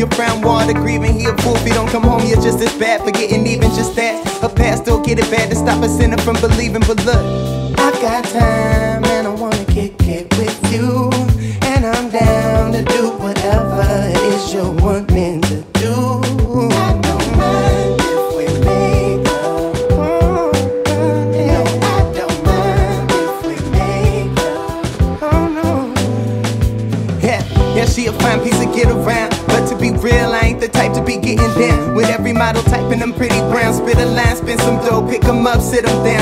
Your frown water grieving, he a fool if he don't come home. You're just as bad for getting even, just that. Her past don't get it bad to stop a sinner from believing. But look, I got time. up, sit them down.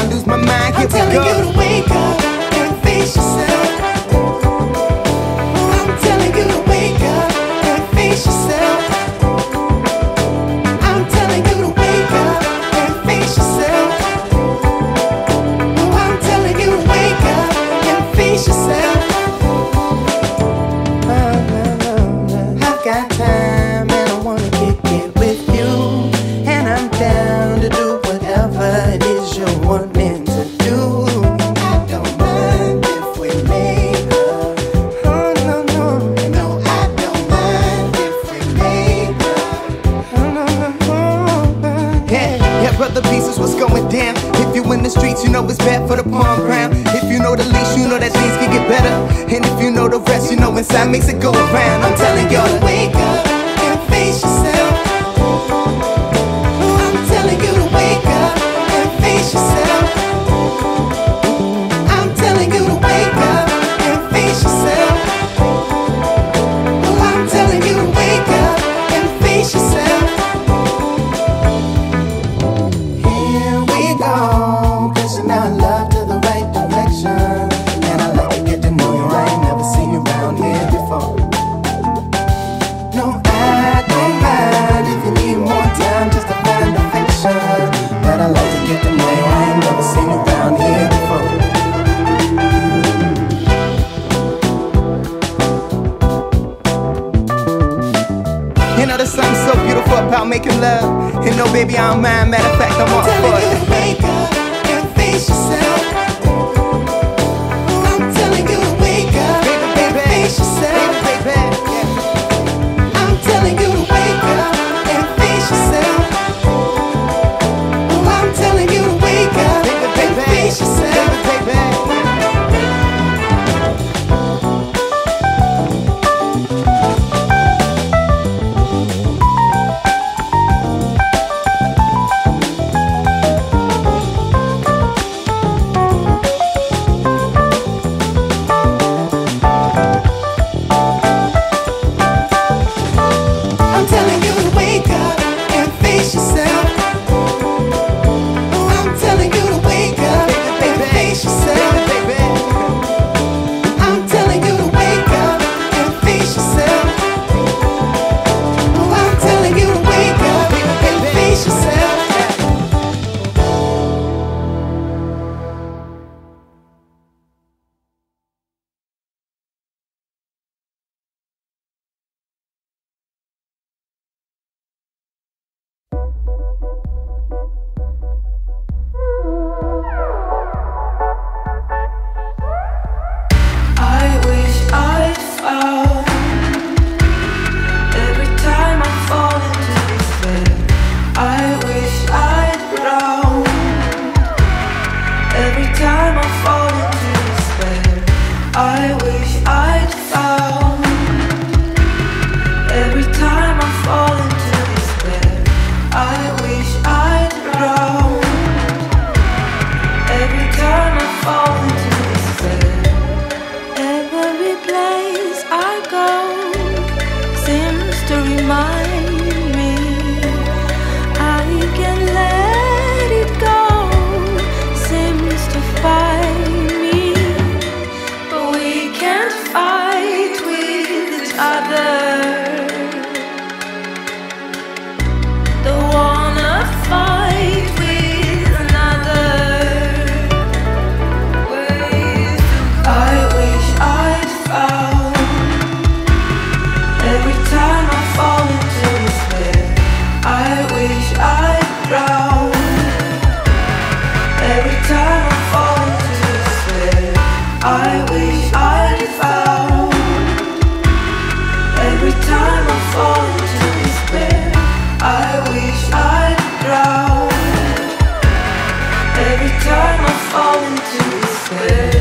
sucesso. Fall into despair.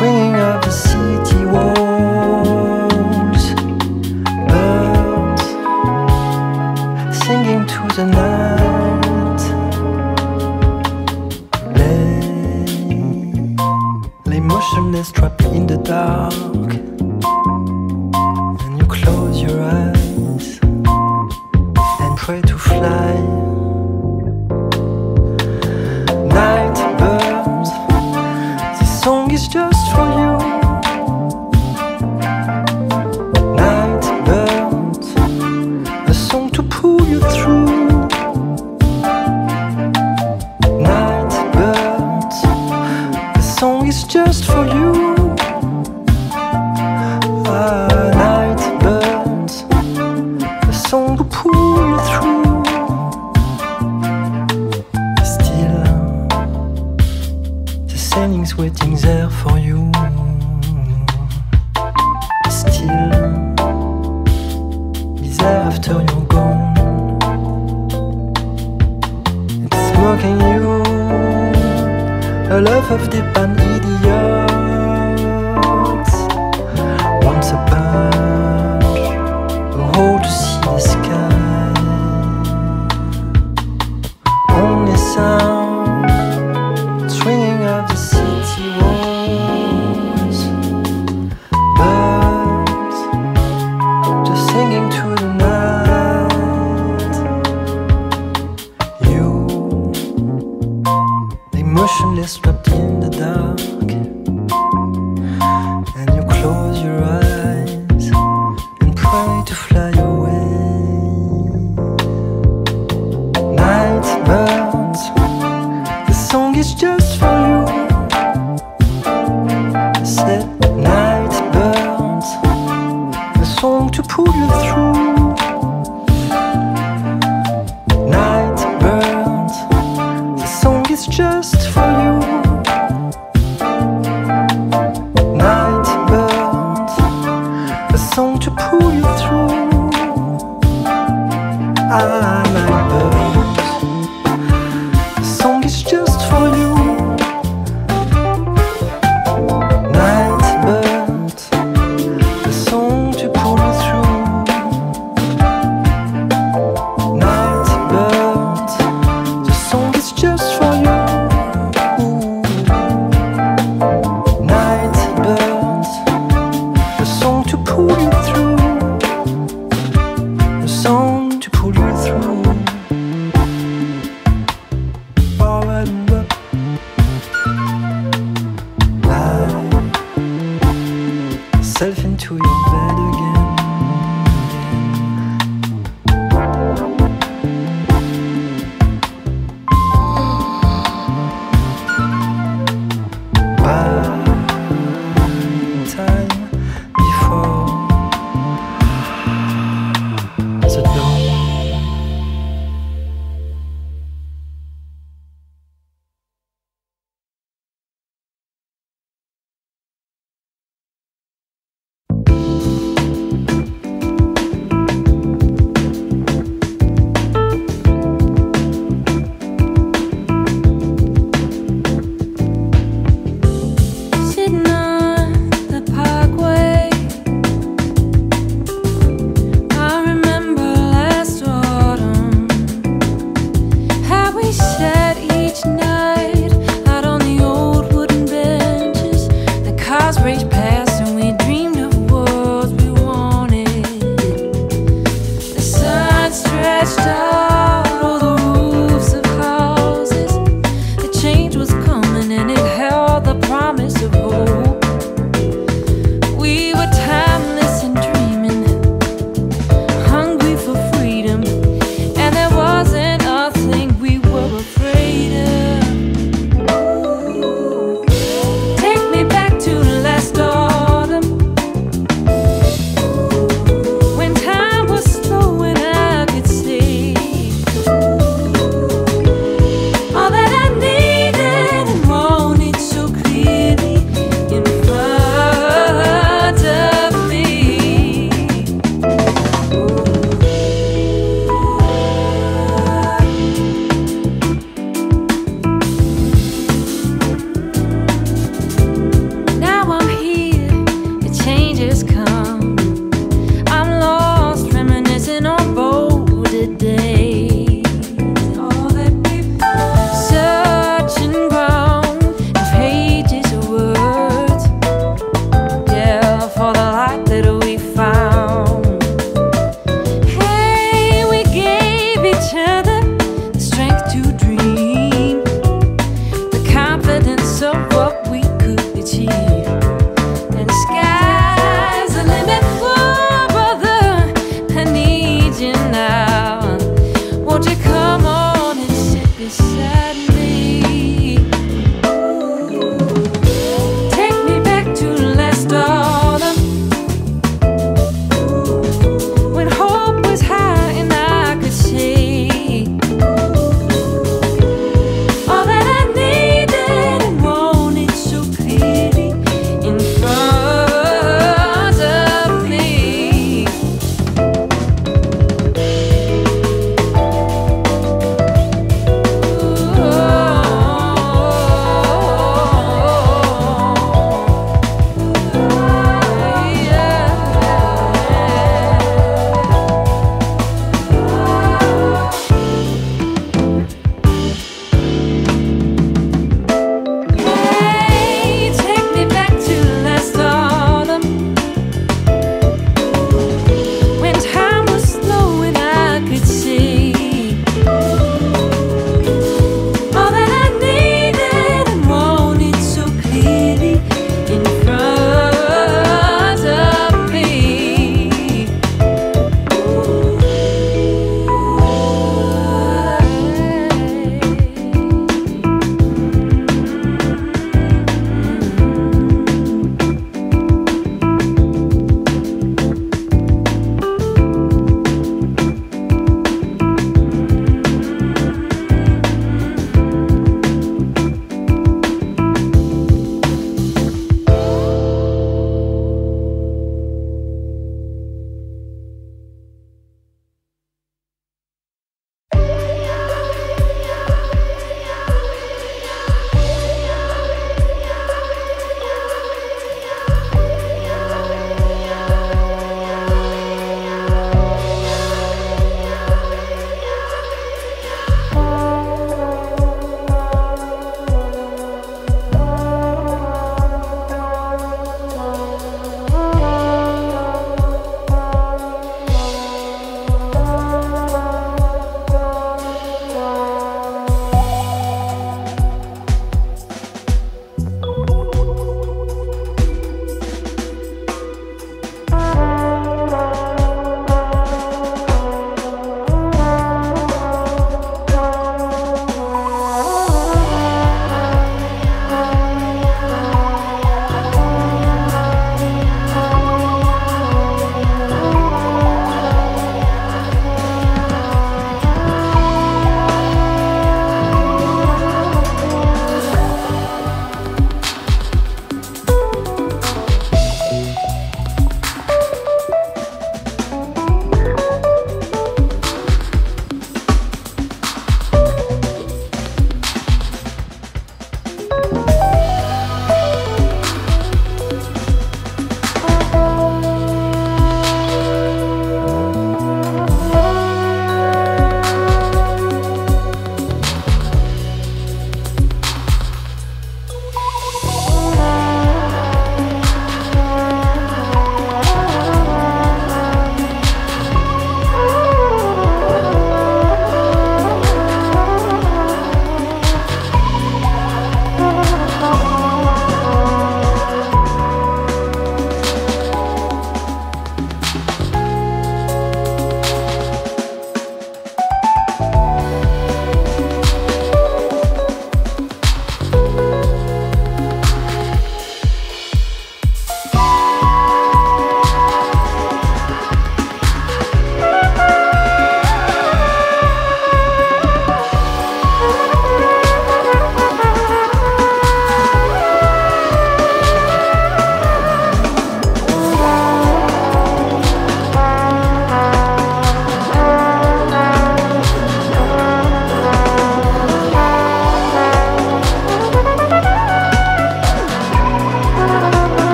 That's emotionless, trapped